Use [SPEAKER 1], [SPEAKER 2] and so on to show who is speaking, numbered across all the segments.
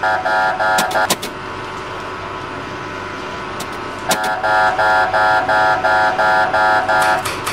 [SPEAKER 1] Thank you.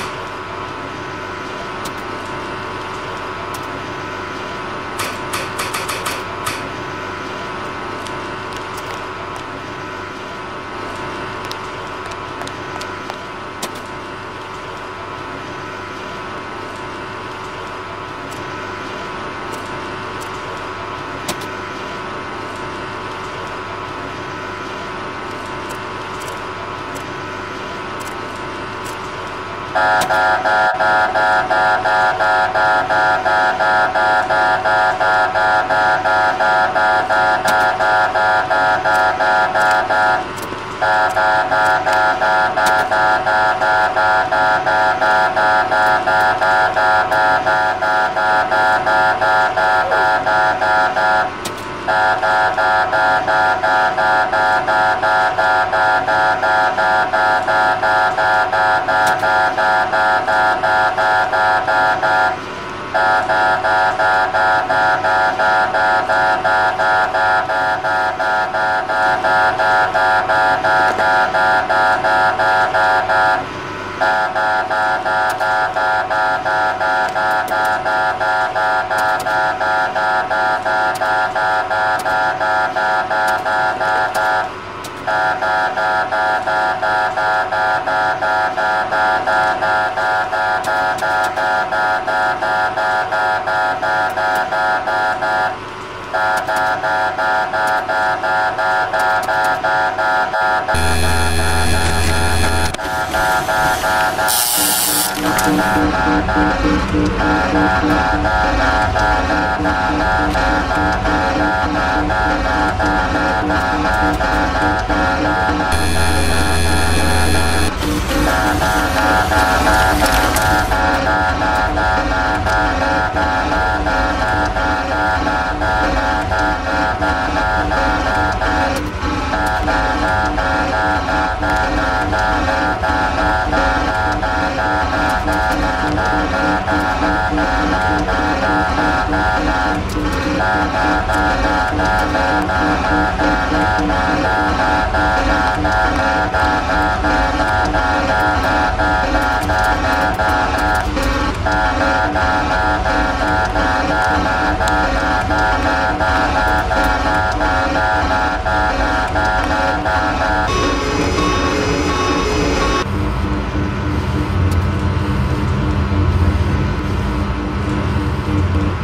[SPEAKER 1] Thank you.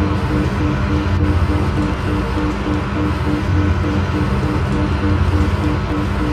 [SPEAKER 1] Thank you.